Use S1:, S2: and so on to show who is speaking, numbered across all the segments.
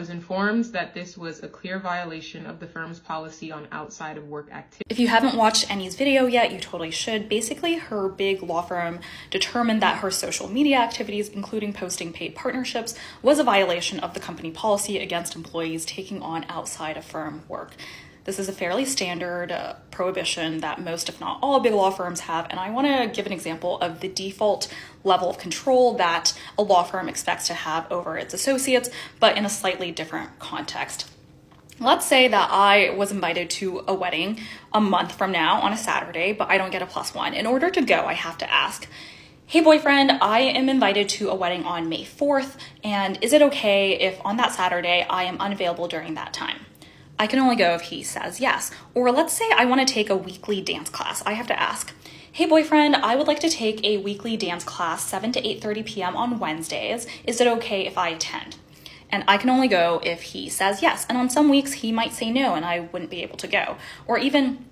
S1: was informed that this was a clear violation of the firm's policy on outside of work activity.
S2: If you haven't watched Annie's video yet, you totally should. Basically, her big law firm determined that her social media activities, including posting paid partnerships, was a violation of the company policy against employees taking on outside of firm work. This is a fairly standard uh, prohibition that most, if not all, big law firms have. And I want to give an example of the default level of control that a law firm expects to have over its associates, but in a slightly different context. Let's say that I was invited to a wedding a month from now on a Saturday, but I don't get a plus one. In order to go, I have to ask, Hey boyfriend, I am invited to a wedding on May 4th, and is it okay if on that Saturday I am unavailable during that time? I can only go if he says yes. Or let's say I want to take a weekly dance class. I have to ask, "Hey boyfriend, I would like to take a weekly dance class 7 to 8:30 p.m. on Wednesdays. Is it okay if I attend?" And I can only go if he says yes. And on some weeks he might say no and I wouldn't be able to go. Or even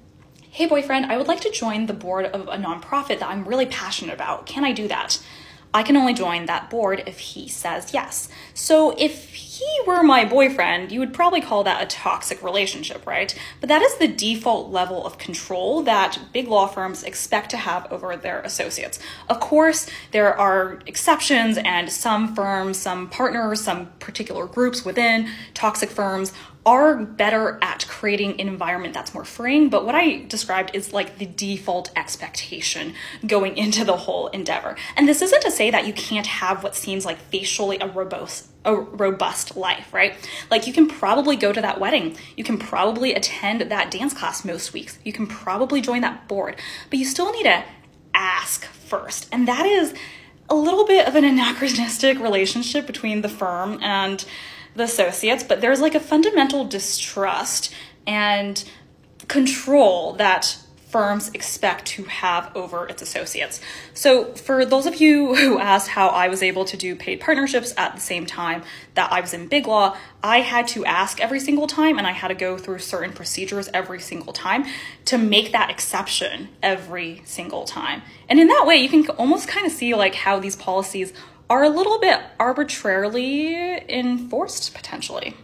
S2: Hey boyfriend, I would like to join the board of a nonprofit that I'm really passionate about. Can I do that? I can only join that board if he says yes. So if he were my boyfriend, you would probably call that a toxic relationship, right? But that is the default level of control that big law firms expect to have over their associates. Of course, there are exceptions, and some firms, some partners, some particular groups within toxic firms are better at creating an environment that's more freeing, but what I described is like the default expectation going into the whole endeavor. And this isn't to say that you can't have what seems like facially a robust a robust life, right? Like you can probably go to that wedding. You can probably attend that dance class most weeks. You can probably join that board, but you still need to ask first. And that is a little bit of an anachronistic relationship between the firm and the associates, but there's like a fundamental distrust and control that firms expect to have over its associates. So, for those of you who asked how I was able to do paid partnerships at the same time that I was in Big Law, I had to ask every single time and I had to go through certain procedures every single time to make that exception every single time. And in that way, you can almost kind of see like how these policies are a little bit arbitrarily enforced potentially.